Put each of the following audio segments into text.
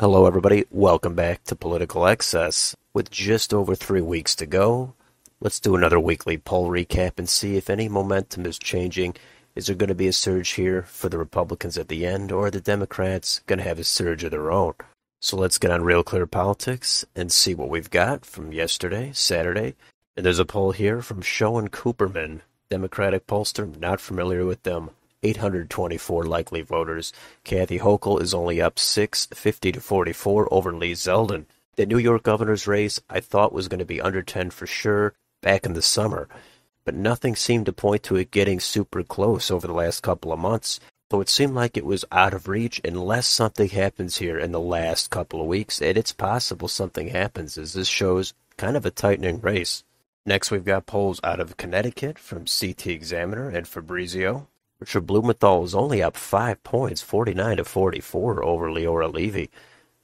Hello, everybody. Welcome back to Political Excess. With just over three weeks to go, let's do another weekly poll recap and see if any momentum is changing. Is there going to be a surge here for the Republicans at the end, or are the Democrats going to have a surge of their own? So let's get on Real Clear Politics and see what we've got from yesterday, Saturday. And there's a poll here from Schoen Cooperman, Democratic pollster. Not familiar with them. 824 likely voters. Kathy Hochul is only up 6, 50 to 44 over Lee Zeldin. The New York governor's race I thought was going to be under 10 for sure back in the summer, but nothing seemed to point to it getting super close over the last couple of months. So it seemed like it was out of reach unless something happens here in the last couple of weeks, and it's possible something happens as this shows kind of a tightening race. Next, we've got polls out of Connecticut from CT Examiner and Fabrizio. Richard Blumenthal is only up five points, 49 to 44 over Leora Levy.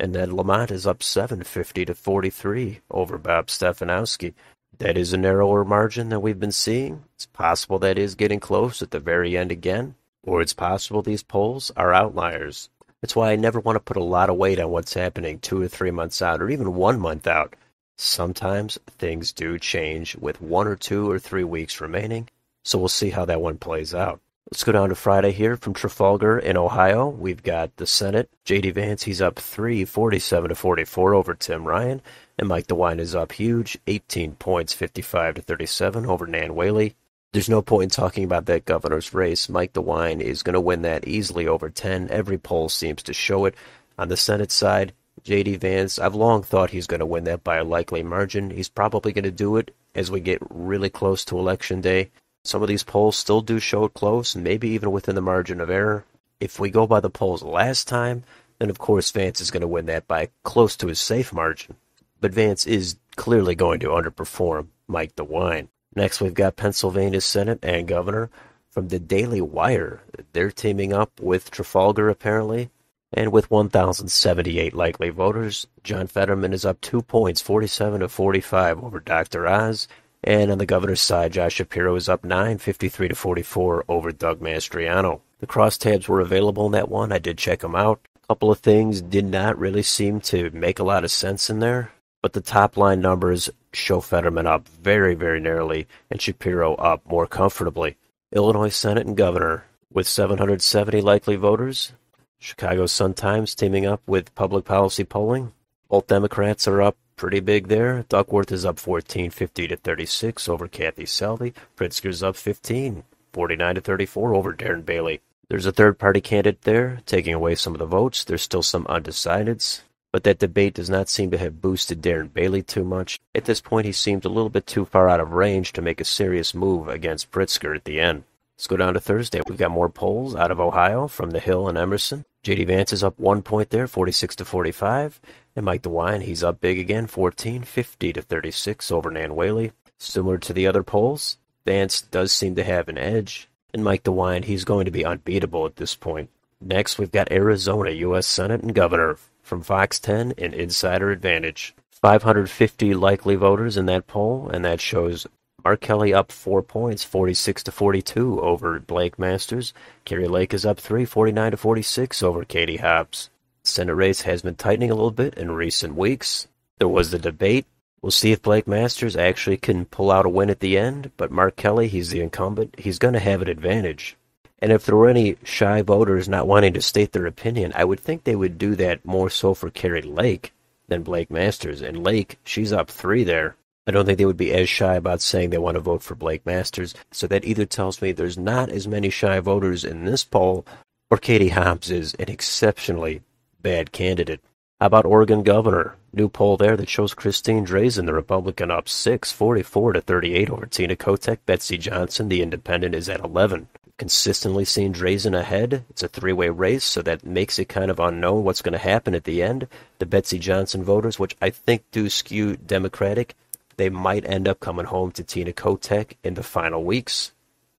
And Ned Lamont is up 750 to 43 over Bob Stefanowski. That is a narrower margin than we've been seeing. It's possible that is getting close at the very end again, or it's possible these polls are outliers. That's why I never want to put a lot of weight on what's happening two or three months out, or even one month out. Sometimes things do change with one or two or three weeks remaining, so we'll see how that one plays out. Let's go down to Friday here from Trafalgar in Ohio. We've got the Senate. J.D. Vance, he's up 3, 47 to 44 over Tim Ryan. And Mike DeWine is up huge, 18 points, 55 to 37 over Nan Whaley. There's no point in talking about that governor's race. Mike DeWine is going to win that easily over 10. Every poll seems to show it. On the Senate side, J.D. Vance, I've long thought he's going to win that by a likely margin. He's probably going to do it as we get really close to Election Day. Some of these polls still do show it close, and maybe even within the margin of error. If we go by the polls last time, then of course Vance is going to win that by close to his safe margin. But Vance is clearly going to underperform Mike DeWine. Next, we've got Pennsylvania Senate and Governor from the Daily Wire. They're teaming up with Trafalgar, apparently. And with 1,078 likely voters, John Fetterman is up two points, 47 to 45 over Dr. Oz. And on the governor's side, Josh Shapiro is up 9, 53 to 44 over Doug Mastriano. The crosstabs were available in that one. I did check them out. A couple of things did not really seem to make a lot of sense in there, but the top line numbers show Fetterman up very, very narrowly and Shapiro up more comfortably. Illinois Senate and Governor with 770 likely voters. Chicago Sun-Times teaming up with Public Policy Polling. Both Democrats are up pretty big there. Duckworth is up 14, 50 to 36 over Kathy Salvi. Pritzker's up 15, 49 to 34 over Darren Bailey. There's a third party candidate there, taking away some of the votes. There's still some undecideds. But that debate does not seem to have boosted Darren Bailey too much. At this point, he seemed a little bit too far out of range to make a serious move against Pritzker at the end. Let's go down to Thursday. We've got more polls out of Ohio from the Hill and Emerson. JD Vance is up one point there, 46 to 45. And Mike DeWine, he's up big again, 14, 50 to 36 over Nan Whaley. Similar to the other polls, Vance does seem to have an edge. And Mike DeWine, he's going to be unbeatable at this point. Next, we've got Arizona U.S. Senate and Governor from Fox 10 and Insider Advantage. 550 likely voters in that poll, and that shows Mark Kelly up four points, 46 to 42 over Blake Masters. Kari Lake is up three, 49 to 46 over Katie Hobbs. Senate race has been tightening a little bit in recent weeks. There was the debate. We'll see if Blake Masters actually can pull out a win at the end, but Mark Kelly, he's the incumbent. He's going to have an advantage. And if there were any shy voters not wanting to state their opinion, I would think they would do that more so for Kari Lake than Blake Masters. And Lake, she's up three there. I don't think they would be as shy about saying they want to vote for Blake Masters. So that either tells me there's not as many shy voters in this poll, or Katie Hobbs is an exceptionally bad candidate. How about Oregon governor? New poll there that shows Christine Drazan, the Republican, up 6, 44 to 38 over Tina Kotek. Betsy Johnson, the Independent, is at 11. Consistently seen Drazan ahead. It's a three-way race, so that makes it kind of unknown what's going to happen at the end. The Betsy Johnson voters, which I think do skew Democratic, they might end up coming home to Tina Kotek in the final weeks.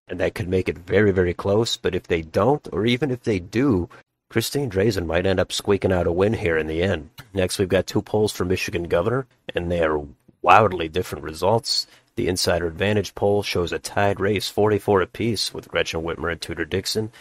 And that could make it very, very close. But if they don't, or even if they do, Christine Drazan might end up squeaking out a win here in the end. Next, we've got two polls for Michigan governor, and they are wildly different results. The Insider Advantage poll shows a tied race, 44 apiece, with Gretchen Whitmer and Tudor Dixon.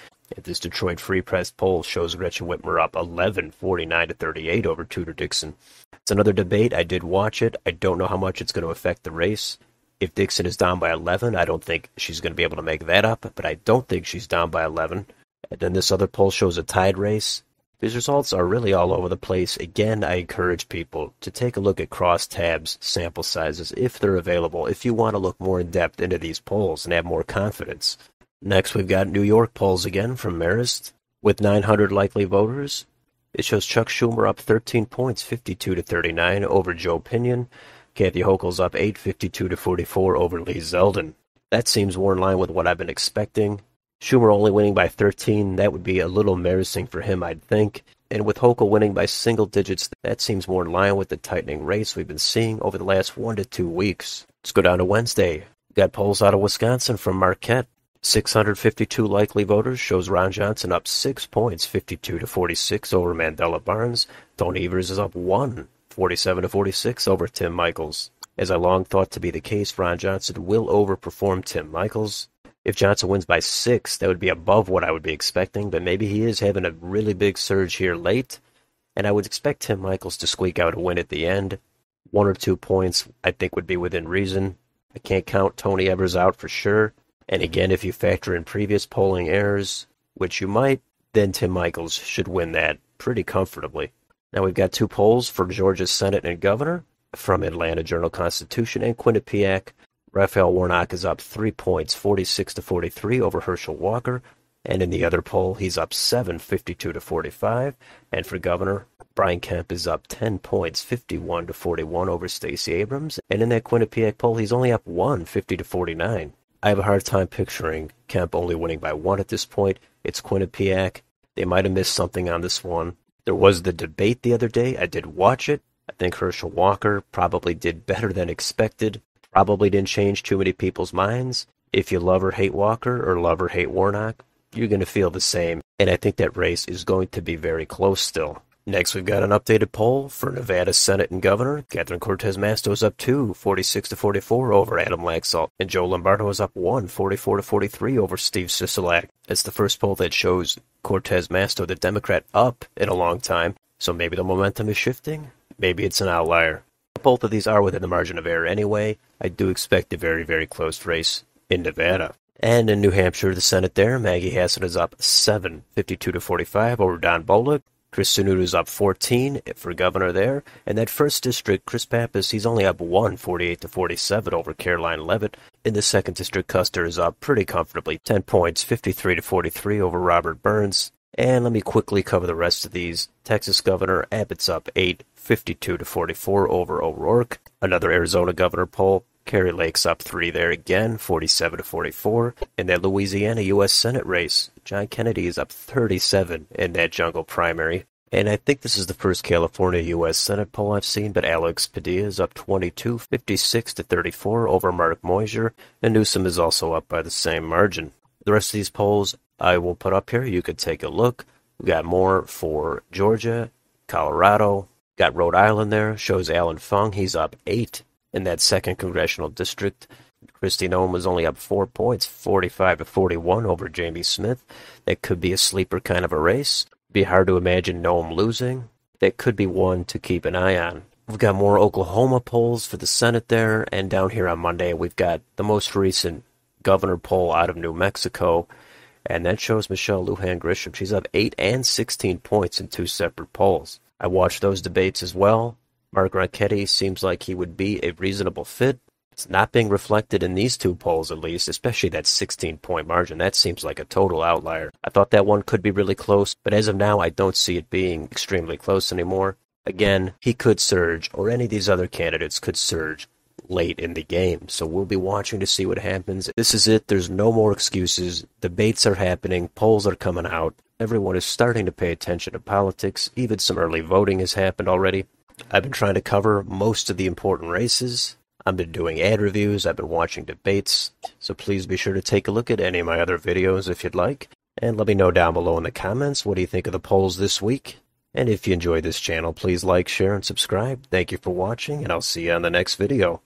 This Detroit Free Press poll shows Gretchen Whitmer up 11, 49 to 38 over Tudor Dixon. It's another debate. I did watch it. I don't know how much it's going to affect the race. If Dixon is down by 11, I don't think she's going to be able to make that up, but I don't think she's down by 11. And then this other poll shows a tied race. These results are really all over the place. Again, I encourage people to take a look at cross tabs, sample sizes if they're available, if you want to look more in depth into these polls and have more confidence. Next, we've got New York polls again from Marist. With 900 likely voters, it shows Chuck Schumer up 13 points, 52 to 39 over Joe Pinion. Kathy Hochul's up 8, 52 to 44 over Lee Zeldin. That seems more in line with what I've been expecting. Schumer only winning by 13, that would be a little embarrassing for him, I'd think. And with Hochul winning by single digits, that seems more in line with the tightening race we've been seeing over the last one to two weeks. Let's go down to Wednesday. Got polls out of Wisconsin from Marquette. 652 likely voters shows Ron Johnson up six points, 52 to 46 over Mandela Barnes. Tony Evers is up one, 47 to 46 over Tim Michels. As I long thought to be the case, Ron Johnson will overperform Tim Michels. If Johnson wins by six, that would be above what I would be expecting, but maybe he is having a really big surge here late, and I would expect Tim Michels to squeak out a win at the end. One or two points, I think, would be within reason. I can't count Tony Evers out for sure. And again, if you factor in previous polling errors, which you might, then Tim Michels should win that pretty comfortably. Now we've got two polls for Georgia's Senate and Governor from Atlanta Journal Constitution and Quinnipiac. Raphael Warnock is up three points, 46 to 43 over Herschel Walker. And in the other poll, he's up 7, 52 to 45. And for governor, Brian Kemp is up 10 points, 51 to 41 over Stacey Abrams. And in that Quinnipiac poll, he's only up 1, 50 to 49. I have a hard time picturing Kemp only winning by one at this point. It's Quinnipiac. They might have missed something on this one. There was the debate the other day. I did watch it. I think Herschel Walker probably did better than expected. Probably didn't change too many people's minds. If you love or hate Walker or love or hate Warnock, you're going to feel the same. And I think that race is going to be very close still. Next, we've got an updated poll for Nevada Senate and Governor. Catherine Cortez Masto is up 2, 46 to 44 over Adam Laxalt, and Joe Lombardo is up 1, 44 to 43 over Steve Sisolak. It's the first poll that shows Cortez Masto, the Democrat, up in a long time, so maybe the momentum is shifting. Maybe it's an outlier. Both of these are within the margin of error anyway. I do expect a very, very close race in Nevada. And in New Hampshire, the Senate there, Maggie Hassan is up 7, 52 to 45 over Don Bolduc. Chris Sununu is up 14 for governor there. And that first district, Chris Pappas, he's only up 1, 48 to 47 over Karoline Leavitt. In the second district, Kuster is up pretty comfortably, 10 points, 53 to 43 over Robert Burns. And let me quickly cover the rest of these. Texas Governor Abbott's up 8, 52 to 44 over O'Rourke. Another Arizona governor poll. Kari Lake's up 3 there again, 47 to 44. In that Louisiana U.S. Senate race, John Kennedy is up 37 in that jungle primary. And I think this is the first California U.S. Senate poll I've seen, but Alex Padilla is up 22, 56 to 34 over Mark Meuser, and Newsom is also up by the same margin. The rest of these polls I will put up here. You could take a look. We got more for Georgia, Colorado, got Rhode Island there. Shows Allan Fung. He's up eight in that second congressional district. Kristi Noem was only up four points, 45 to 41 over Jamie Smith. That could be a sleeper kind of a race. Be hard to imagine Noem losing. That could be one to keep an eye on. We've got more Oklahoma polls for the Senate there, and down here on Monday we've got the most recent governor poll out of New Mexico, and that shows Michelle Lujan Grisham. She's up 8 and 16 points in two separate polls. I watched those debates as well. Mark Ronchetti seems like he would be a reasonable fit. It's not being reflected in these two polls, at least, especially that 16 point margin. That seems like a total outlier. I thought that one could be really close, but as of now, I don't see it being extremely close anymore. Again, he could surge, or any of these other candidates could surge late in the game. So we'll be watching to see what happens. This is it. There's no more excuses. Debates are happening. Polls are coming out. Everyone is starting to pay attention to politics. Even some early voting has happened already. I've been trying to cover most of the important races. I've been doing ad reviews, I've been watching debates, so please be sure to take a look at any of my other videos if you'd like, and let me know down below in the comments what do you think of the polls this week. And if you enjoyed this channel, please like, share, and subscribe. Thank you for watching, and I'll see you on the next video.